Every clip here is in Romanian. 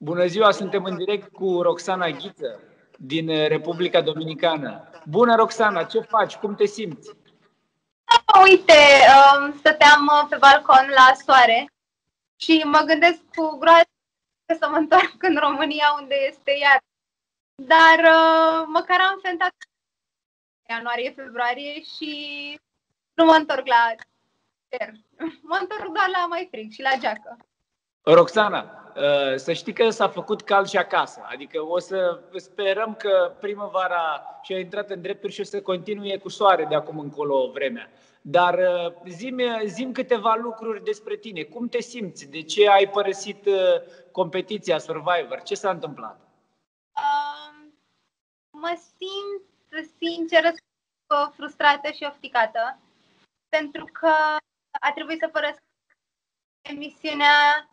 Bună ziua, suntem în direct cu Roxana Ghiță din Republica Dominicană. Bună, Roxana, ce faci? Cum te simți? Uite, um, stăteam uh, pe balcon la soare și mă gândesc cu groază să mă întorc în România unde este iar. Dar uh, măcar am fentat ianuarie-februarie și nu mă întorc la cer. Mă întorc doar la mai frig și la geacă. Roxana, uh, să știi că s-a făcut cald și acasă. Adică o să sperăm că primăvara și-a intrat în drepturi și o să continue cu soare de acum încolo vremea. Dar uh, zim, zim câteva lucruri despre tine. Cum te simți? De ce ai părăsit uh, competiția Survivor? Ce s-a întâmplat? Um, mă simt, sinceră, frustrată și ofticată pentru că a trebuit să părăsesc emisiunea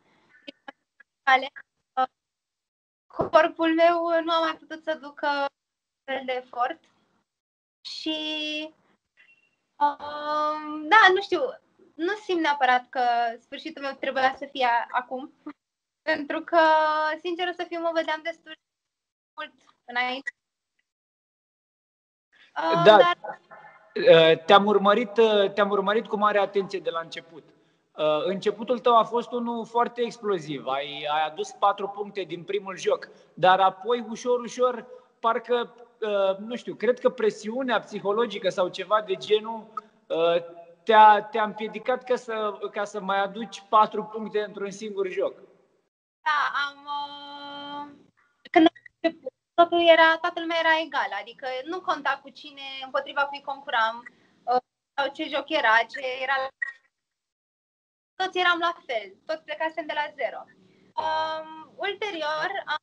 corpul meu nu a mai putut să ducă fel de efort și um, da, nu știu, nu simt neapărat că sfârșitul meu trebuia să fie acum, pentru că, sincer să fiu, mă vedeam destul mult înainte. Uh, da, dar... Uh, te-am urmărit, uh, te-am urmărit cu mare atenție de la început. Uh, începutul tău a fost unul foarte exploziv. Ai, ai adus patru puncte din primul joc, dar apoi, ușor, ușor, parcă, uh, nu știu, cred că presiunea psihologică sau ceva de genul uh, te-a, te-a împiedicat ca să, ca să mai aduci patru puncte într-un singur joc. Da, am... Când totul era, toată lumea era egal, adică nu conta cu cine, împotriva cui concuram, sau ce joc era, ce era toți eram la fel, toți plecasem de la zero. Um, ulterior am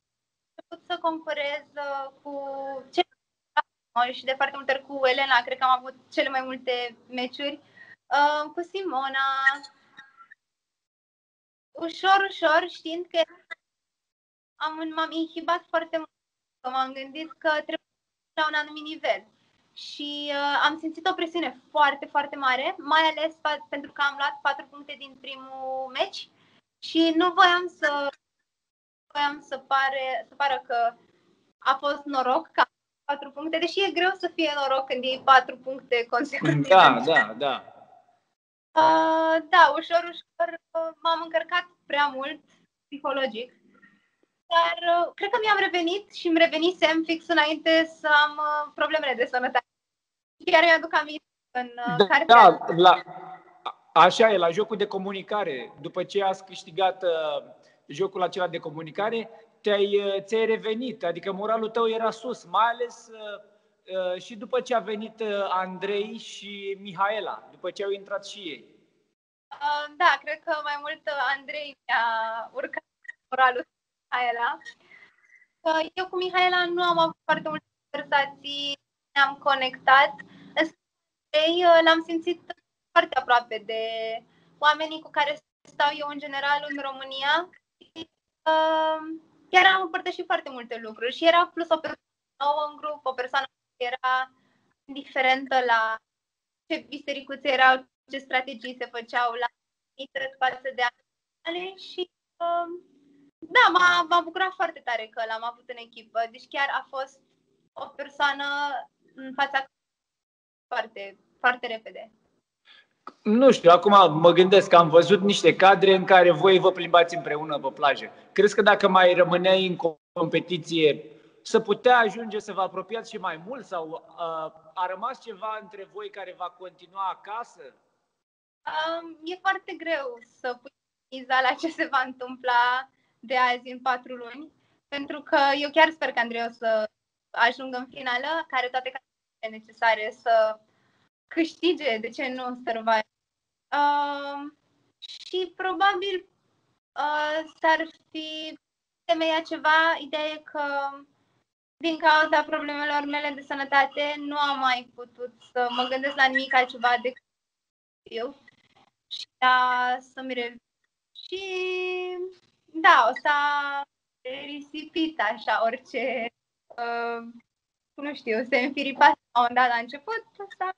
început să concurez uh, cu cele și de foarte multe ori cu Elena, cred că am avut cele mai multe meciuri, uh, cu Simona, ușor, ușor, știind că am, m-am inhibat foarte mult, că m-am gândit că trebuie la un anumit nivel și uh, am simțit o presiune foarte, foarte mare, mai ales pentru că am luat patru puncte din primul meci și nu voiam să voiam să, pare, să pară că a fost noroc ca patru puncte, deși e greu să fie noroc când iei patru puncte consecutive. Da, da, da. Uh, da, ușor, ușor uh, m-am încărcat prea mult psihologic. Dar uh, cred că mi-am revenit și îmi revenisem fix înainte să am uh, problemele de sănătate. Chiar mi-aduc aminte în uh, da, cartea. Da, la, așa e, la jocul de comunicare. După ce ați câștigat uh, jocul acela de comunicare, te-ai, uh, ți-ai revenit, adică moralul tău era sus, mai ales uh, uh, și după ce a venit uh, Andrei și Mihaela, după ce au intrat și ei. Uh, da, cred că mai mult Andrei mi-a urcat moralul Mihaela. Uh, eu cu Mihaela nu am avut foarte multe conversații, ne-am conectat. Ei, uh, l-am simțit foarte aproape de oamenii cu care stau eu în general în România. Uh, chiar am împărtășit foarte multe lucruri și era plus o persoană nouă în grup, o persoană care era indiferentă la ce bisericuțe erau, ce strategii se făceau la față de ale și uh, da, m-a, m-a bucurat foarte tare că l-am avut în echipă. Deci chiar a fost o persoană în fața foarte, foarte repede. Nu știu, acum mă gândesc că am văzut niște cadre în care voi vă plimbați împreună pe plajă. Crezi că dacă mai rămâneai în competiție, să putea ajunge să vă apropiați și mai mult sau uh, a rămas ceva între voi care va continua acasă? Um, e foarte greu să pui miza la ce se va întâmpla de azi în patru luni, pentru că eu chiar sper că Andrei o să ajungă în finală, care toate care necesare să câștige, de ce nu Survivor. Uh, și probabil uh, s-ar fi temeia ceva, ideea e că din cauza problemelor mele de sănătate nu am mai putut să mă gândesc la nimic altceva decât eu și a să-mi revin. Și da, o să risipit așa orice uh, nu știu, se înfiripa la un dat la început, s-a,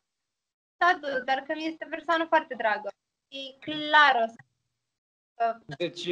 s-a dus, dar că mi este persoană foarte dragă. E clar o să... Deci,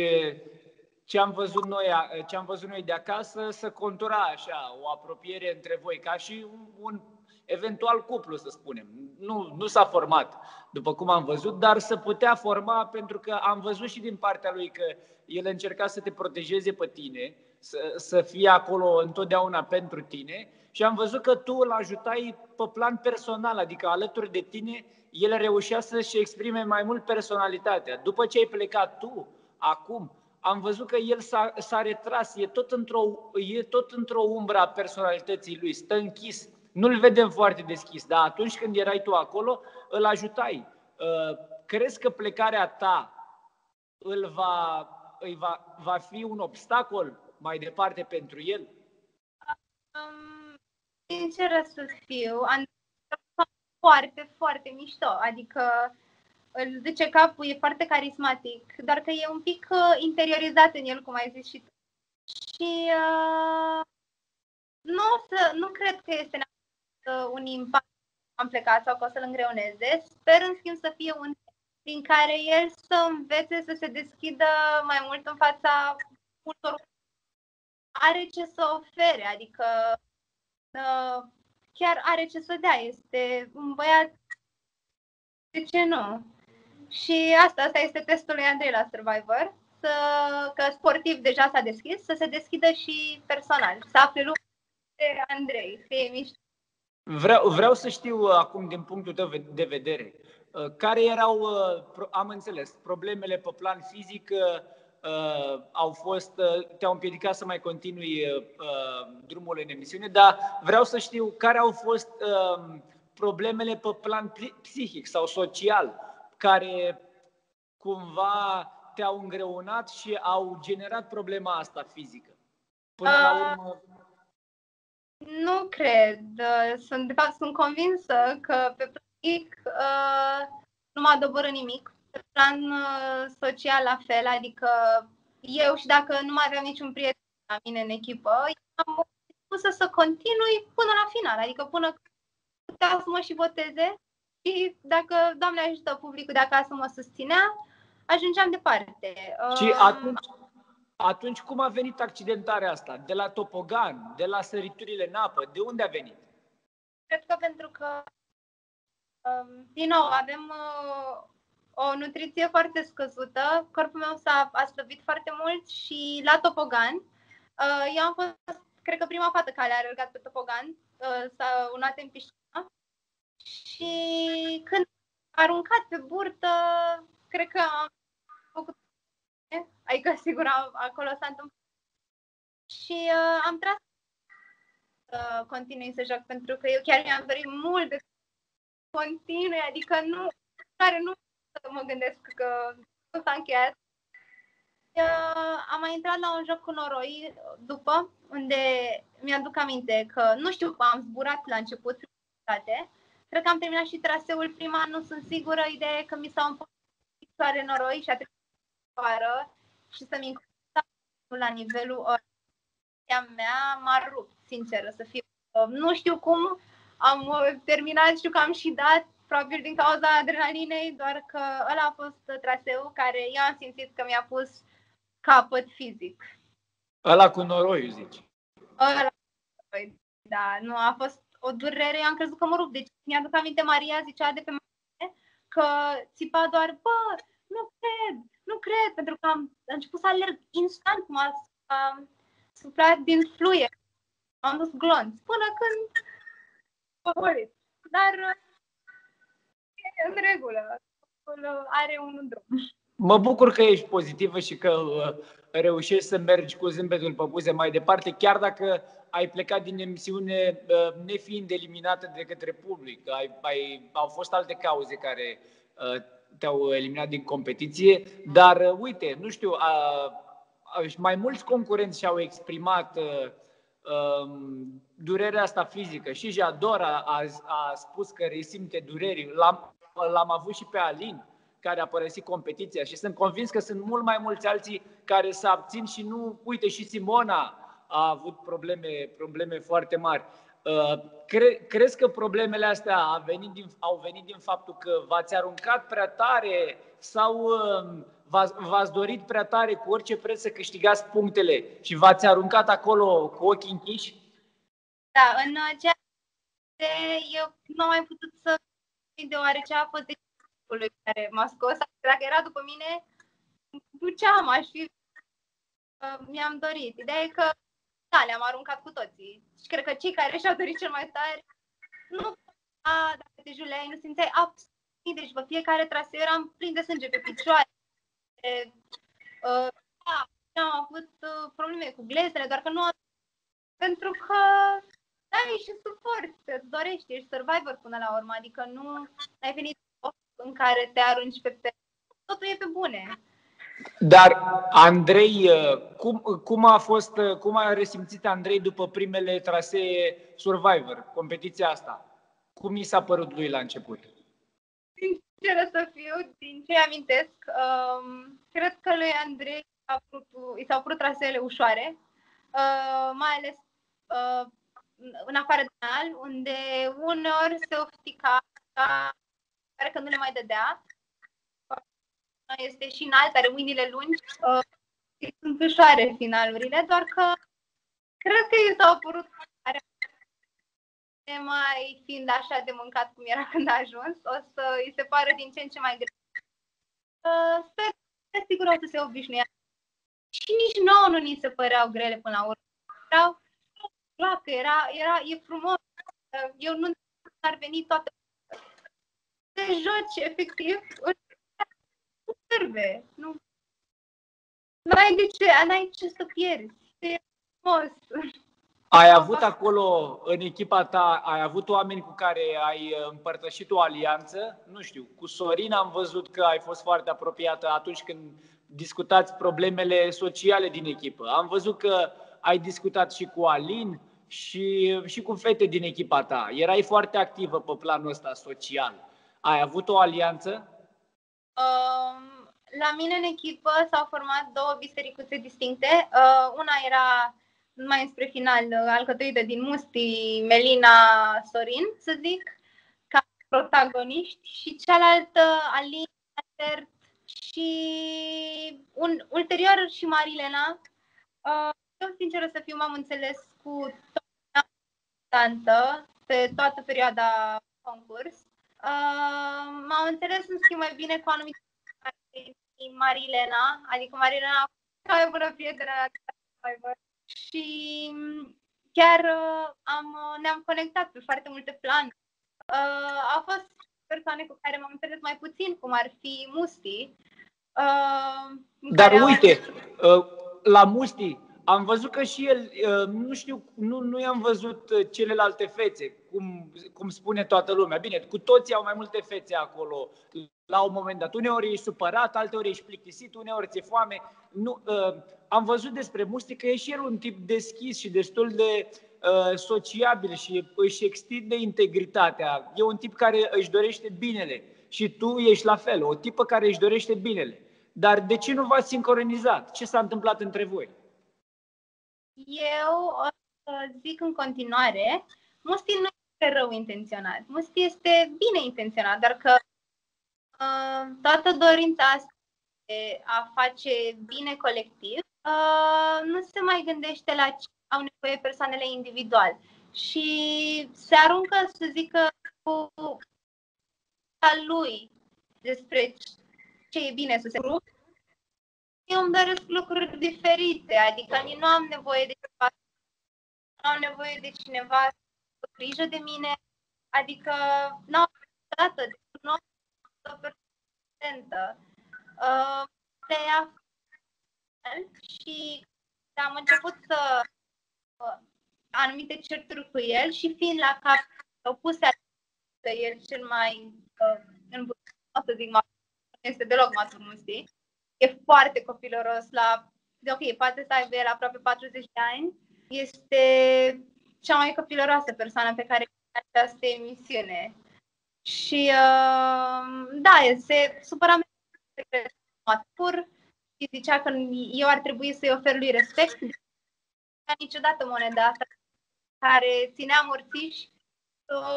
ce am văzut noi, ce am văzut noi de acasă să contura așa o apropiere între voi, ca și un, un eventual cuplu, să spunem. Nu, nu s-a format, după cum am văzut, dar să putea forma pentru că am văzut și din partea lui că el încerca să te protejeze pe tine, să, să fie acolo întotdeauna pentru tine și am văzut că tu îl ajutai pe plan personal, adică alături de tine, el reușea să-și exprime mai mult personalitatea. După ce ai plecat tu, acum, am văzut că el s-a, s-a retras, e tot, într-o, e tot într-o umbră a personalității lui, stă închis. Nu-l vedem foarte deschis, dar atunci când erai tu acolo, îl ajutai. Uh, crezi că plecarea ta îl va, îi va, va fi un obstacol mai departe pentru el? Um, sinceră să fiu, am foarte, foarte mișto. Adică îl duce capul, e foarte carismatic, doar că e un pic uh, interiorizat în el, cum ai zis și tu. Și uh, nu, să, nu cred că este uh, un impact am plecat sau că o să-l îngreuneze. Sper, în schimb, să fie un prin care el să învețe să se deschidă mai mult în fața multor are ce să ofere, adică uh, chiar are ce să dea. Este un băiat, de ce nu? Și asta, asta este testul lui Andrei la Survivor, să, că sportiv deja s-a deschis, să se deschidă și personal, să afle lucruri de Andrei, să e mișto. Vreau, vreau să știu uh, acum, din punctul tău de vedere, uh, care erau, uh, am înțeles, problemele pe plan fizic au fost, te-au împiedicat să mai continui drumul în emisiune, dar vreau să știu care au fost problemele pe plan psihic sau social care cumva te-au îngreunat și au generat problema asta fizică. Până la urmă, nu cred. Sunt, de fapt, sunt convinsă că pe practic uh, nu m-a doborât nimic. Pe plan uh, social la fel, adică eu și dacă nu mai aveam niciun prieten la mine în echipă, am spus să continui până la final, adică până când putea să mă și voteze și dacă, Doamne ajută, publicul de acasă mă susținea, ajungeam departe. Și um, atunci, atunci cum a venit accidentarea asta? De la topogan, de la săriturile în apă, de unde a venit? Cred că pentru că, um, din nou, avem uh, o nutriție foarte scăzută, corpul meu s-a a slăbit foarte mult și la topogan, uh, eu am fost, cred că prima fată care a alergat pe topogan, uh, s-a unat în piscină și când a aruncat pe burtă, cred că am făcut Adică, sigur, acolo s-a întâmplat. Și uh, am tras să uh, continui să joc, pentru că eu chiar mi-am dorit mult de continui, adică nu, care nu să mă gândesc că nu s-a încheiat. Uh, am mai intrat la un joc cu noroi după, unde mi-aduc aminte că, nu știu, am zburat la început, Cred că am terminat și traseul prima, nu sunt sigură, ideea e că mi s-au împărțit picioare noroi și a trebuit afară și să-mi la nivelul ăla mea m-a rupt, sinceră să fiu. Nu știu cum am uh, terminat, știu că am și dat, probabil din cauza adrenalinei, doar că ăla a fost traseul care eu am simțit că mi-a pus capăt fizic. Ăla cu noroi, zici? Ăla cu noroi, da. Nu, a fost o durere, eu am crezut că mă rup. Deci mi-aduc aminte, Maria zicea de pe mine că țipa doar, bă, nu cred, nu cred, pentru că am, am început să alerg instant, m-a suflat din fluie. Am dus glonț până când favorit. Dar e în regulă. Are un drum. Mă bucur că ești pozitivă și că uh, reușești să mergi cu zâmbetul pe buze mai departe, chiar dacă ai plecat din emisiune uh, nefiind eliminată de către public. Ai, ai, au fost alte cauze care uh, te-au eliminat din competiție, dar uh, uite, nu știu, a, a, mai mulți concurenți și-au exprimat uh, um, durerea asta fizică. Și Jadora a, a spus că resimte dureri. L-am, l-am avut și pe Alin, care a părăsit competiția și sunt convins că sunt mult mai mulți alții care se abțin și nu, uite, și Simona a avut probleme, probleme foarte mari. Uh, cre, crezi că problemele astea au venit, din, au venit din faptul că v-ați aruncat prea tare sau uh, V-ați dorit prea tare cu orice preț să câștigați punctele și v-ați aruncat acolo cu ochii închiși? Da, în ceea ce eu nu am mai putut să deoarece a fost de lui care m-a scos. Dacă era după mine, duceam, aș fi... Uh, mi-am dorit. Ideea e că, da, le-am aruncat cu toții. Și cred că cei care și-au dorit cel mai tare, nu, a, dacă te juleai, nu simțeai absolut deci pe fiecare traseu eram plin de sânge pe picioare. Uh, da, am avut uh, probleme cu glezele, doar că nu am... Pentru că ai și suport, îți dorești, ești survivor până la urmă, adică nu ai venit în care te arunci pe pe totul e pe bune. Dar, Andrei, uh, cum, cum a fost, uh, cum a resimțit Andrei după primele trasee Survivor, competiția asta? Cum i s-a părut lui la început? Sinceră să fiu, din ce amintesc, um, cred că lui Andrei a părut, i s-au părut traseele ușoare, uh, mai ales uh, în afară de final, unde uneori se oftica care că nu le mai dădea. Este și înalt, are mâinile lungi. Uh, sunt ușoare finalurile, doar că cred că i s-au părut mai fiind așa de mâncat cum era când a ajuns, o să îi se pară din ce în ce mai greu. Uh, sper că sigur o să se obișnuiască. Și nici nouă nu ni se păreau grele până la urmă. Erau placă, era, era, e frumos. Eu nu ar veni toată te joci efectiv în serve. Nu ai de ce, n-ai ce să pierzi. E frumos. Ai avut acolo, în echipa ta, ai avut oameni cu care ai împărtășit o alianță? Nu știu, cu Sorin am văzut că ai fost foarte apropiată atunci când discutați problemele sociale din echipă. Am văzut că ai discutat și cu Alin și, și cu fete din echipa ta. Erai foarte activă pe planul ăsta social. Ai avut o alianță? Uh, la mine în echipă s-au format două bisericuțe distincte. Uh, una era mai spre final alcătuită din Musti, Melina, Sorin, să zic, ca protagoniști și cealaltă Alin, Albert și un, ulterior și Marilena. Uh, eu, sinceră să fiu, m-am înțeles cu toată pe toată perioada concurs. Uh, m-am înțeles în schimb mai bine cu anumite Marilena, adică Marilena cea mai bună prietenă la și chiar uh, am, uh, ne-am conectat pe foarte multe planuri. Uh, au fost persoane cu care m-am înțeles mai puțin, cum ar fi Musti. Uh, Dar uite, au... uh, la Musti, am văzut că și el, uh, nu știu, nu, nu i-am văzut uh, celelalte fețe, cum, cum spune toată lumea. Bine, cu toții au mai multe fețe acolo la un moment dat. Uneori ești supărat, alteori ești plictisit, uneori ți-e foame. Nu, uh, am văzut despre Musti că e și el un tip deschis și destul de uh, sociabil și își extinde integritatea. E un tip care își dorește binele și tu ești la fel, o tipă care își dorește binele. Dar de ce nu v-ați sincronizat? Ce s-a întâmplat între voi? Eu o să zic în continuare, Musti nu este rău intenționat. Musti este bine intenționat, dar că uh, toată dorința asta de a face bine colectiv uh, nu se mai gândește la ce au nevoie persoanele individual. Și se aruncă, să zică, cu a lui despre ce e bine să se eu îmi doresc lucruri diferite, adică nu am nevoie de cineva, nu am nevoie de cineva să grijă de mine, adică nu am niciodată, nu am o persoană uh, le ia și am început să uh, anumite certuri cu el și fiind la cap opuse el cel mai uh, în să zic, este deloc matur, nu știi? e foarte copiloros la, de ok, poate să aibă el aproape 40 de ani, este cea mai copiloroasă persoană pe care această emisiune. Și uh, da, se supăra matur și zicea că eu ar trebui să-i ofer lui respect. Ca niciodată moneda asta care ținea morțiși,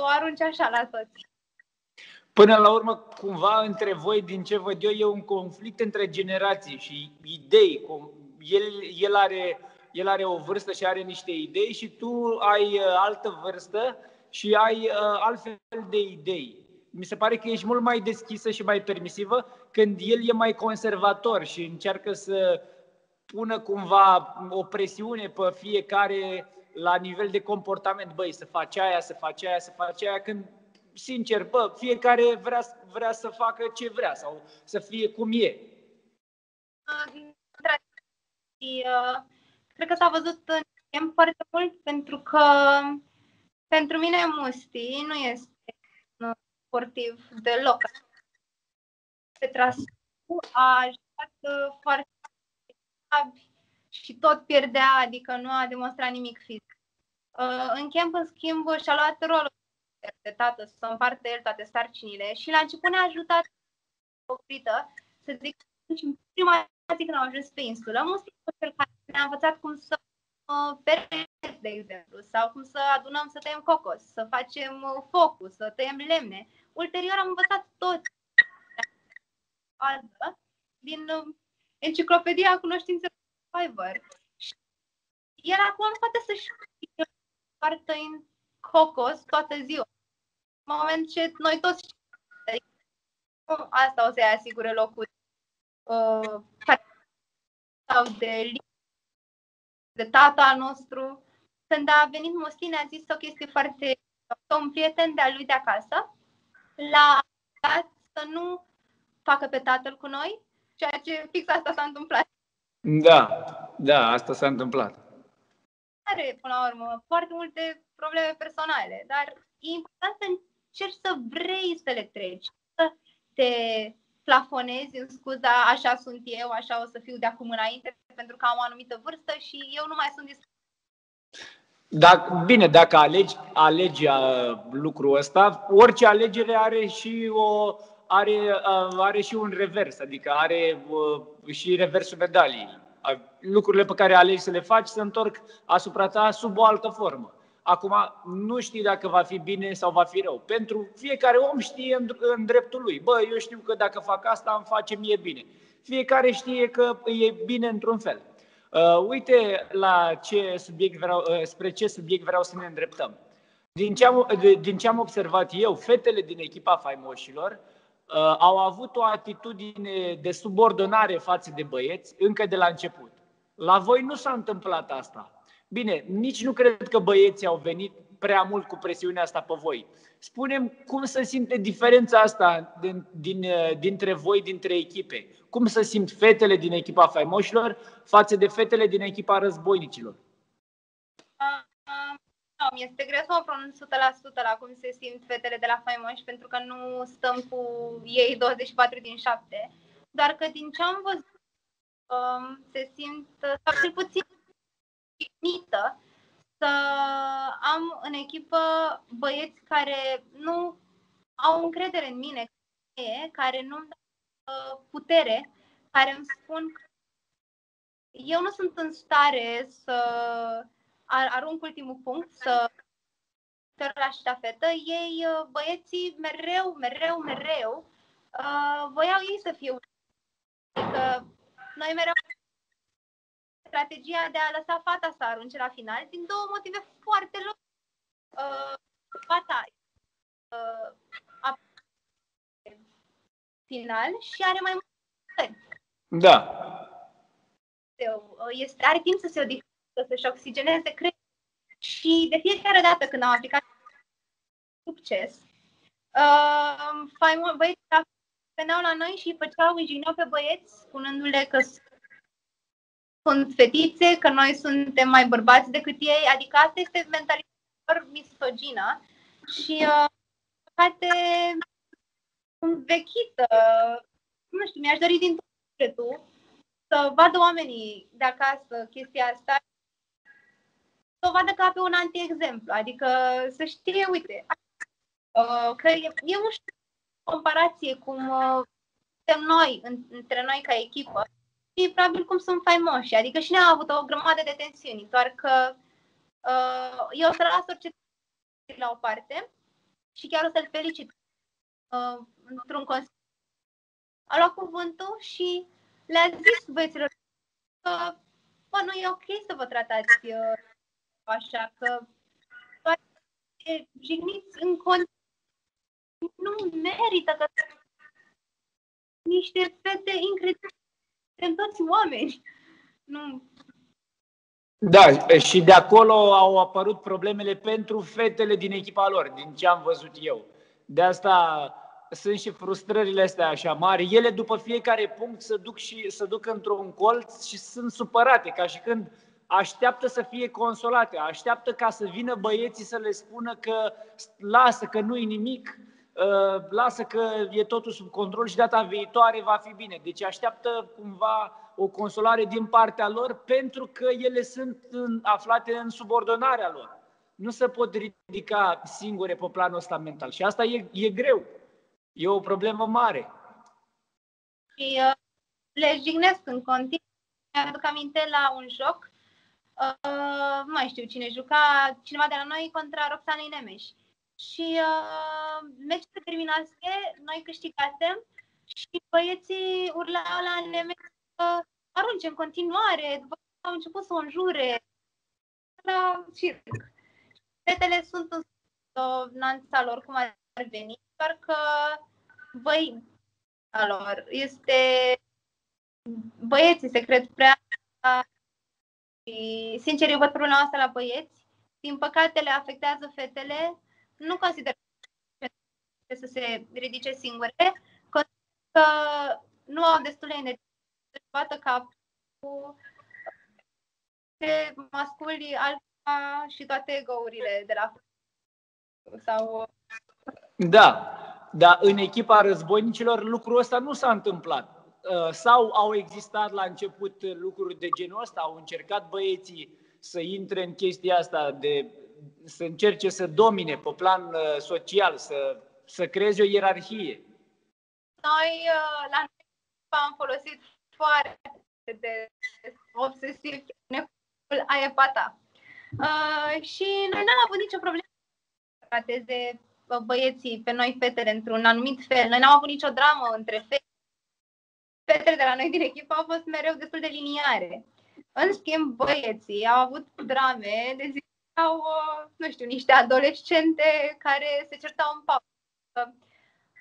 o arunce așa la toți. Până la urmă, cumva, între voi, din ce văd eu, e un conflict între generații și idei. El, el, are, el are o vârstă și are niște idei și tu ai uh, altă vârstă și ai uh, altfel de idei. Mi se pare că ești mult mai deschisă și mai permisivă când el e mai conservator și încearcă să pună cumva o presiune pe fiecare la nivel de comportament, băi, să faci aia, să faci aia, să faci aia, când, sincer, bă, fiecare vrea, vrea să facă ce vrea sau să fie cum e. Uh, cred că s-a văzut în foarte mult pentru că pentru mine Musti nu este un sportiv deloc. Petrascu a jucat uh, foarte și tot pierdea, adică nu a demonstrat nimic fizic. Uh, în camp, în schimb, și-a luat rolul de tată să împarte el toate sarcinile și la început ne-a ajutat oprită să zic în prima zi când am ajuns pe insulă, Musti cel care ne-a învățat cum să uh, pereți, de exemplu, sau cum să adunăm să tăiem cocos, să facem uh, focul, să tăiem lemne. Ulterior am învățat tot din uh, enciclopedia cunoștințelor Fiverr. El acum nu poate să-și poartă în cocos toată ziua. În moment ce noi toți asta o să-i asigure locul uh, sau de de tata nostru. Când a venit Mostin, a zis o chestie foarte... Un prieten de-al lui de acasă l-a să nu facă pe tatăl cu noi, ceea ce fix asta s-a întâmplat. Da, da, asta s-a întâmplat. Are, până la urmă, foarte multe probleme personale, dar e important să încerci să vrei să le treci, să te plafonezi în scuza așa sunt eu, așa o să fiu de acum înainte, pentru că am o anumită vârstă și eu nu mai sunt dispus. Dacă, bine, dacă alegi, alegi uh, lucrul ăsta, orice alegere are și o are, uh, are și un revers, adică are uh, și reversul medaliei. Lucrurile pe care alegi să le faci se întorc asupra ta sub o altă formă. Acum, nu știi dacă va fi bine sau va fi rău. Pentru fiecare om știe în, în dreptul lui. Bă, eu știu că dacă fac asta, îmi face mie bine. Fiecare știe că e bine într-un fel. Uh, uite la ce subiect vreau, uh, spre ce subiect vreau să ne îndreptăm. Din ce, am, de, din ce am observat eu, fetele din echipa faimoșilor uh, au avut o atitudine de subordonare față de băieți încă de la început. La voi nu s-a întâmplat asta. Bine, nici nu cred că băieții au venit prea mult cu presiunea asta pe voi. Spunem cum să simte diferența asta din, din, dintre voi, dintre echipe. Cum să simt fetele din echipa faimoșilor față de fetele din echipa războinicilor? Uh, uh, nu, mi-este greu să mă pronunț 100% la cum se simt fetele de la faimoși, pentru că nu stăm cu ei 24 din 7. Doar că din ce am văzut, um, se simt, sau cel puțin jignită să am în echipă băieți care nu au încredere în mine, care nu-mi dau uh, putere, care îmi spun că eu nu sunt în stare să arunc ultimul punct, să la ștafetă. Ei, uh, băieții, mereu, mereu, mereu, uh, voiau ei să fie Adică noi mereu strategia de a lăsa fata să arunce la final din două motive foarte logice. Uh, fata uh, a final și are mai multe Da. Uh, este, are timp să se odihnească, să-și oxigeneze creierul. Și de fiecare dată când am aplicat succes, uh, băieții veneau la noi și făceau, îi pe băieți, spunându-le că sunt fetițe, că noi suntem mai bărbați decât ei, adică asta este mentalitatea misogină și uh, poate învechită, nu știu, mi-aș dori din tot sufletul să vadă oamenii de acasă chestia asta să o vadă ca pe un anti-exemplu, adică să știe, uite, uh, că e, e nu știu, comparație cum uh, suntem noi, între noi ca echipă, și probabil cum sunt faimoși. Adică și ne-a avut o grămadă de tensiuni, doar că uh, eu o să las orice la o parte și chiar o să-l felicit uh, într-un consiliu, a luat cuvântul și le-a zis băieților că bă, nu e ok să vă tratați uh, așa, că jigniți în continuu. Nu merită că niște fete incredibile, sunt toți oameni. Nu. Da, și de acolo au apărut problemele pentru fetele din echipa lor, din ce am văzut eu. De asta sunt și frustrările astea așa mari. Ele după fiecare punct să duc, și, să duc într-un colț și sunt supărate, ca și când așteaptă să fie consolate, așteaptă ca să vină băieții să le spună că lasă, că nu-i nimic, ă, lasă că e totul sub control și data viitoare va fi bine. Deci așteaptă cumva o consolare din partea lor pentru că ele sunt aflate în subordonarea lor. Nu se pot ridica singure pe planul ăsta mental. Și asta e, e greu. E o problemă mare. Și uh, le jignesc în continuu. Mi-aduc aminte la un joc, uh, nu mai știu cine juca, cineva de la noi contra Roxanei Nemeș. Și uh, meciul se terminase, noi câștigasem și băieții urlau la Nemeș să arunce în continuare, după au început să o înjure la circ. Fetele sunt în nanța lor cum ar veni, doar că băi, lor este băieții se cred prea și sincer eu văd problema asta la băieți. Din păcate le afectează fetele. Nu consider să se ridice singure, că nu au destule energie să-și bată cap cu masculi alfa și toate egourile de la sau da, dar în echipa războinicilor lucrul ăsta nu s-a întâmplat. Uh, sau au existat la început lucruri de genul ăsta, au încercat băieții să intre în chestia asta de să încerce să domine pe plan uh, social, să, să creeze o ierarhie. Noi uh, la noi am folosit foarte de obsesiv necul aepata. Uh, și noi n-am avut nicio problemă să trateze băieții pe noi fetele într-un anumit fel. Noi n-am avut nicio dramă între fete. Fetele de la noi din echipă au fost mereu destul de liniare. În schimb, băieții au avut drame de zi au, uh, nu știu, niște adolescente care se certau în pauză.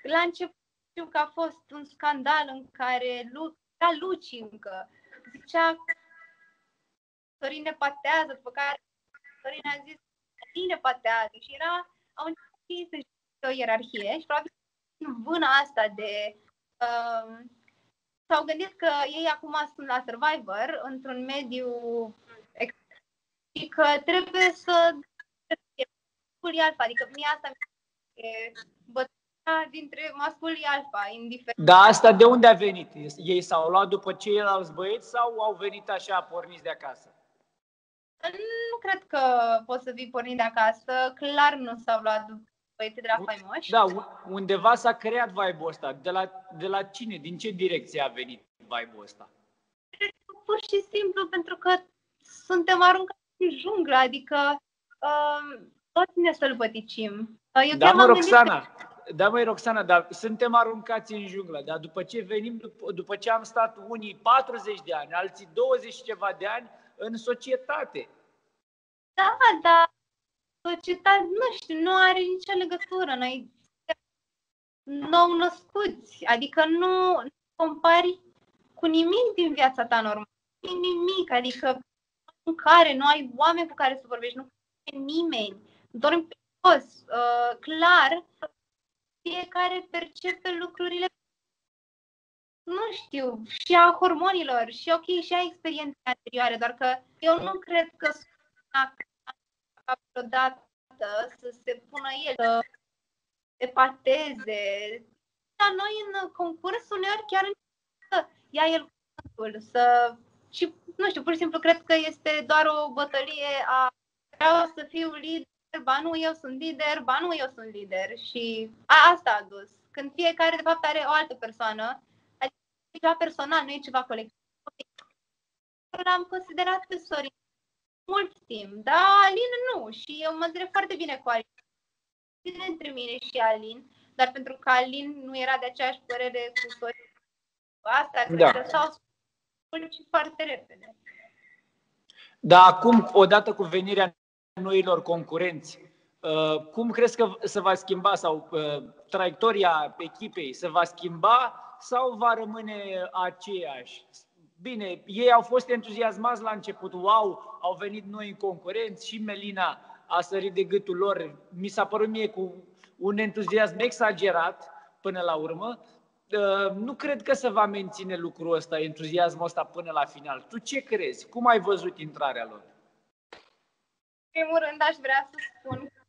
La început știu că a fost un scandal în care Lu, era Luci încă, zicea Sorin ne patează, după care Sorin a zis Sorin ne patează și era, au început și să o ierarhie și probabil în vâna asta de uh, s-au gândit că ei acum sunt la Survivor într-un mediu și că trebuie să masculii alfa, adică mie asta e bătălia dintre masculii alfa, indiferent. Dar asta de unde a venit? Ei s-au luat după ceilalți băieți sau au venit așa porniți de acasă? Nu cred că poți să fii pornit de acasă. Clar nu s-au luat după băieții de la faimoși. Da, undeva s-a creat vibe-ul ăsta. De la, de la cine? Din ce direcție a venit vibe-ul ăsta? Pur și simplu pentru că suntem aruncați în junglă, adică uh, toți ne sălbăticim. Uh, eu da, mă, Roxana, gândit... da, măi, Roxana, dar suntem aruncați în junglă, dar după ce venim, după, după ce am stat unii 40 de ani, alții 20 și ceva de ani în societate. Da, da, societate, nu știu, nu are nicio legătură. Noi nou născuți, adică nu compari cu nimic din viața ta normală. Nimic, adică în care nu ai oameni cu care să vorbești, nu ai nimeni, dormi pe jos. Uh, clar, fiecare percepe lucrurile nu știu, și a hormonilor, și ok, și a experienței anterioare, doar că eu nu cred că vreodată să se pună el, să se pateze. Dar noi în concurs uneori chiar să ia el cuvântul, să... Și, nu știu, pur și simplu cred că este doar o bătălie a vreau să fiu lider, ba nu, eu sunt lider, ba nu, eu sunt lider. Și a, asta a dus. Când fiecare, de fapt, are o altă persoană, adică e ceva personal, nu e ceva colectiv. L-am considerat pe Sorin mult timp, dar Alin nu. Și eu mă înțeleg foarte bine cu Alin. Bine între mine și Alin. dar pentru că Alin nu era de aceeași părere cu Sorin, asta cred Da. că s-au spus și foarte repede. Dar acum, odată cu venirea noilor concurenți, uh, cum crezi că se va schimba sau uh, traiectoria echipei se va schimba sau va rămâne aceeași? Bine, ei au fost entuziasmați la început, wow, au venit noi concurenți și Melina a sărit de gâtul lor. Mi s-a părut mie cu un entuziasm exagerat până la urmă. Uh, Nu cred că se va menține lucrul ăsta, entuziasmul ăsta până la final. Tu ce crezi? Cum ai văzut intrarea lor? În primul rând aș vrea să spun că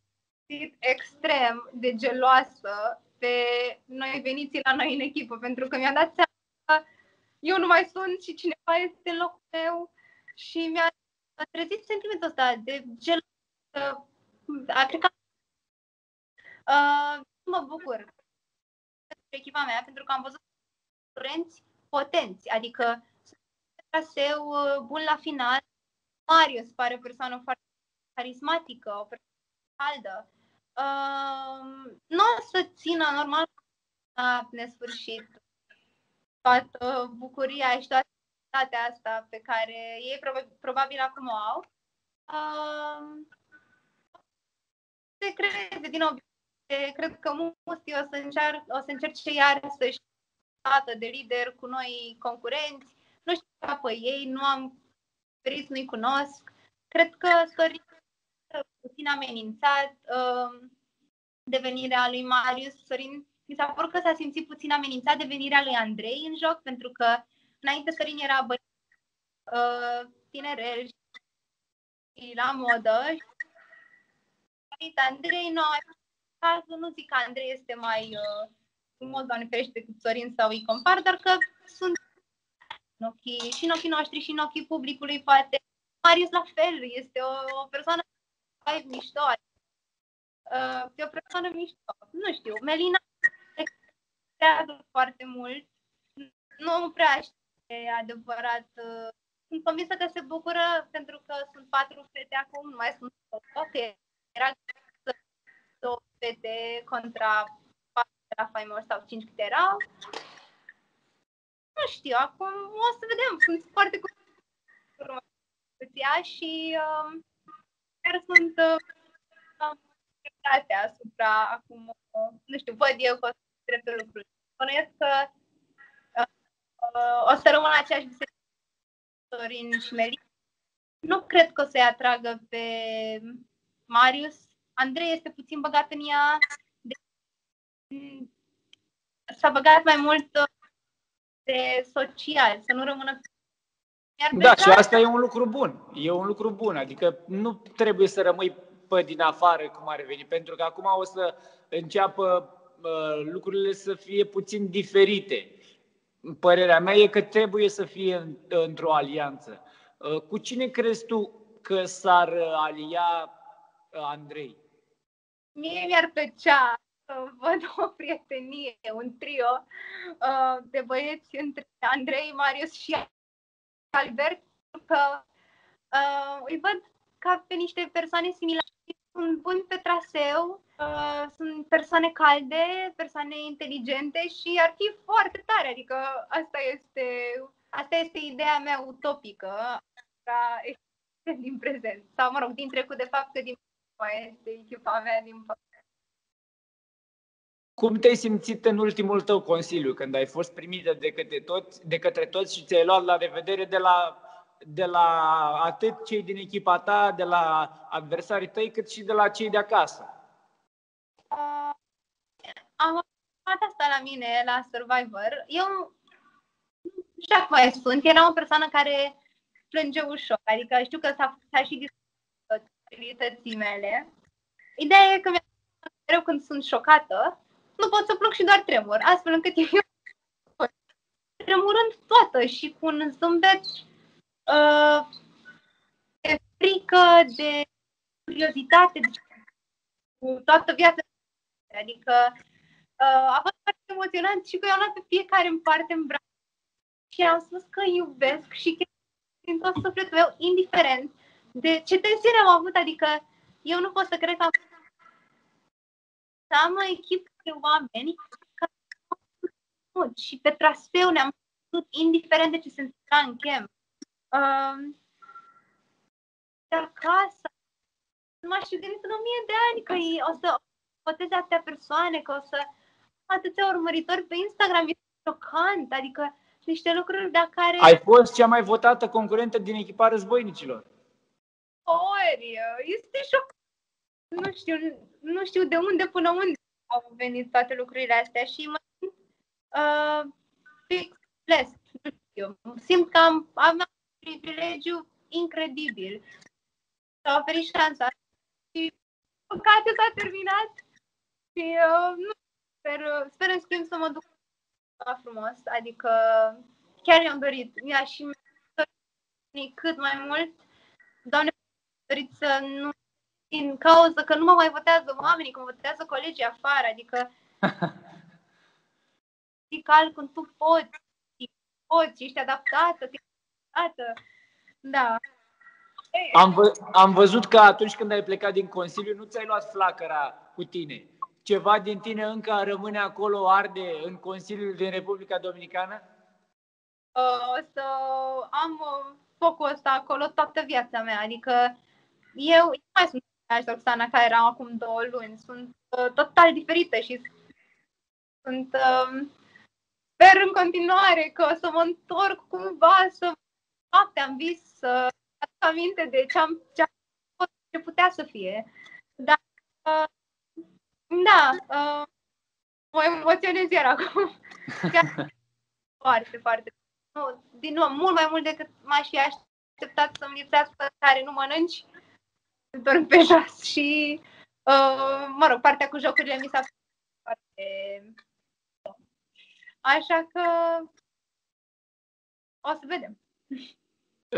sunt extrem de geloasă pe noi veniți la noi în echipă, pentru că mi-am dat seama că eu nu mai sunt și cineva este în locul meu și mi-a trezit sentimentul ăsta de geloasă. A, cred că uh, mă bucur pentru echipa mea, pentru că am văzut concurenți potenți, adică traseu uh, bun la final. Marius pare o persoană foarte carismatică, o persoană caldă. Uh, nu o să țină normal la nesfârșit toată bucuria și toată activitatea asta pe care ei probabil, probabil acum o au. Uh, se crede din obiecte, cred că Musti o să, încear, o să încerce iar să-și dată de lider cu noi concurenți. Nu știu pe ei, nu am ferit, nu-i cunosc. Cred că Sorin puțin amenințat uh, de venirea lui Marius. Sorin, mi s-a părut că s-a simțit puțin amenințat de venirea lui Andrei în joc, pentru că înainte Sorin era băiat uh, tinerel și la modă. Și Andrei nu cazul, nu zic că Andrei este mai uh, frumos, doamne ferește, cu Sorin sau îi compar, dar că sunt în ochii, și în ochii noștri și în ochii publicului, poate. Marius la fel, este o, o persoană mai mișto, uh, e o persoană mișto. Nu știu, Melina creează foarte mult, nu prea știe adevărat. Uh, sunt convinsă că se bucură pentru că sunt patru fete acum, nu mai sunt ok, era două fete contra patru era faimoși sau cinci câte erau. Nu știu, acum o să vedem, sunt foarte curioasă și uh, chiar sunt uh, asupra acum, uh, nu știu, văd eu că o să dreptul lucruri. Bănuiesc că uh, uh, o să rămână aceeași biserică Sorin și Melina. Nu cred că o să-i atragă pe Marius. Andrei este puțin băgat în ea. De... S-a băgat mai mult de social, să nu rămână iar da, și asta e un lucru bun. E un lucru bun. Adică nu trebuie să rămâi pe din afară cum ar veni, pentru că acum o să înceapă uh, lucrurile să fie puțin diferite. Părerea mea e că trebuie să fie într-o alianță. Uh, cu cine crezi tu că s-ar alia uh, Andrei? Mie mi-ar plăcea să văd o prietenie, un trio uh, de băieți între Andrei, Marius și Albert, că uh, îi văd ca pe niște persoane similare. Sunt buni pe traseu, uh, sunt persoane calde, persoane inteligente și ar fi foarte tare. Adică asta este, asta este ideea mea utopică ca din prezent. Sau, mă rog, din trecut, de fapt, că din mai este echipa mea, din păcate. Cum te-ai simțit în ultimul tău consiliu, când ai fost primită de către toți, de către toți și ți-ai luat la revedere de la, de la atât cei din echipa ta, de la adversarii tăi, cât și de la cei de acasă? Uh, am aflat asta la mine, la Survivor. Eu, nu știu cum mai sunt, era o persoană care plânge ușor, adică știu că s-a, s-a și discutat abilității mele. Ideea e că mereu când sunt șocată, nu pot să plâng și doar tremur, astfel încât eu tremurând toată și cu un zâmbet uh, de frică, de curiozitate, de cu toată viața. Adică uh, a fost foarte emoționant și că eu am luat pe fiecare în parte în braț și am spus că iubesc și că din tot sufletul meu, indiferent de ce tensiune am avut, adică eu nu pot să cred că am să am o echipă oameni care au și pe traseu ne-am văzut indiferent de ce se întâmpla în chem. Uh, de acasă, nu m-aș fi gândit în o mie de ani că o să voteze atâtea persoane, că o să atâția urmăritori pe Instagram. Este șocant, adică niște lucruri de care... Ai fost cea mai votată concurentă din echipa războinicilor. Ori, este șocant. Nu știu, nu știu de unde până unde au venit toate lucrurile astea și mă simt uh, fix blessed, nu știu. Simt că am, am un privilegiu incredibil. S-a oferit șansa. Și păcate s-a terminat și uh, nu sper, sper în schimb să mă duc la frumos, adică chiar mi-am dorit, mi-a și dorit cât mai mult, Doamne, dorit să nu din cauza că nu mă mai votează oamenii, că mă votează colegii afară, adică cal când tu poți, poți, ești adaptată, adaptată. Da. Am, vă, am văzut că atunci când ai plecat din Consiliu, nu ți-ai luat flacăra cu tine. Ceva din tine încă rămâne acolo, arde în Consiliul din Republica Dominicană? O să am uh, focul ăsta acolo toată viața mea. Adică eu nu mai sunt aceeași Roxana care era acum două luni. Sunt uh, total diferită și sunt... Uh, sper în continuare că o să mă întorc cumva să noapte am vis să aduc aminte de ce am, ce, am, ce putea să fie. Dar, uh, da, uh, mă emoționez iar acum. foarte, foarte. Nu, din nou, mult mai mult decât m-aș fi așteptat să-mi lipsească care nu mănânci, dorm pe jos și, uh, mă rog, partea cu jocurile mi s-a foarte... Așa că o să vedem.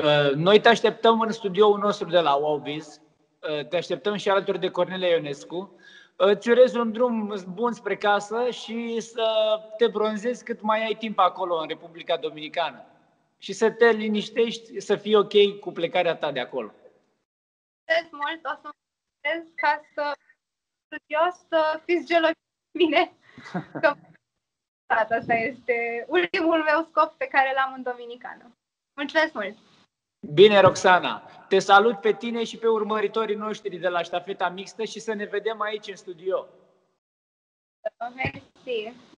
Uh, noi te așteptăm în studioul nostru de la Wowbiz. Uh, te așteptăm și alături de Cornelia Ionescu. Uh, îți urez un drum bun spre casă și să te bronzezi cât mai ai timp acolo, în Republica Dominicană. Și să te liniștești, să fii ok cu plecarea ta de acolo. Mulțumesc mult, o să mă ca să studios, să fiți geloși bine. Că asta este ultimul meu scop pe care l-am în Dominicană. Mulțumesc mult! Bine, Roxana, te salut pe tine și pe urmăritorii noștri de la ștafeta mixtă și să ne vedem aici în studio. Mersi.